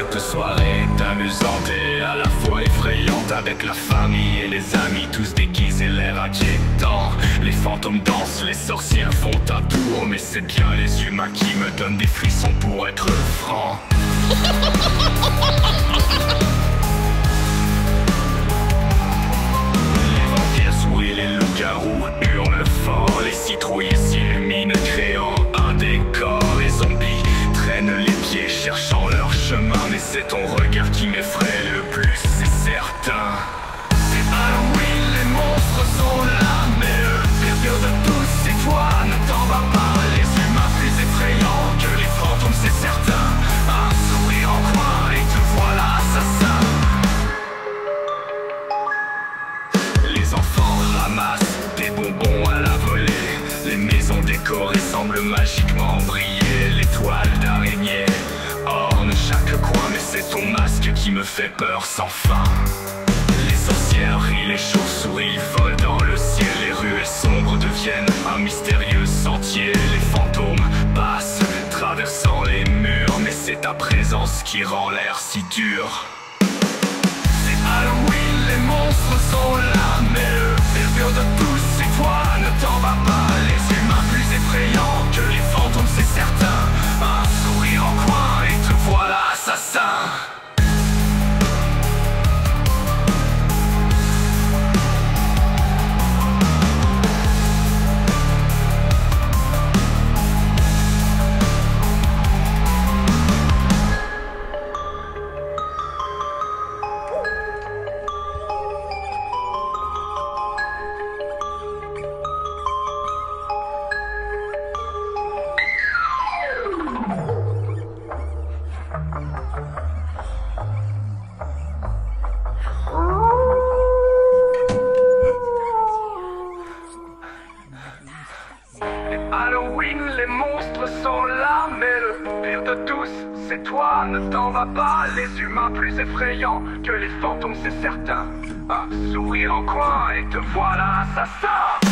amusante et à la fois effrayante. Avec la famille et les amis, tous déguisés, l'air inquiétant Les fantômes dansent, les sorciers font à tour. Mais c'est bien les humains qui me donnent des frissons pour être franc. Les vampires souris, les loups-garous c'est certain C'est Halloween, les monstres sont là Mais le pire de tous, c'est toi, ne t'en vas pas. Les humains plus effrayants que les fantômes, c'est certain. Un sourire en coin et te voilà assassin. Les enfants ramassent des bonbons à la volée. Les maisons décorées semblent magiquement briller. Les toiles d'araignée ton masque qui me fait peur sans fin. Les sorcières rient, les chauves-souris volent dans le ciel Les ruelles sombres deviennent un mystérieux sentier. Les fantômes passent, traversant les murs Mais c'est ta présence qui rend l'air si dur. C'est Halloween, c'est toi, ne t'en vas pas. Les humains plus effrayants que les fantômes, c'est certain. Un sourire en coin et te voilà assassin.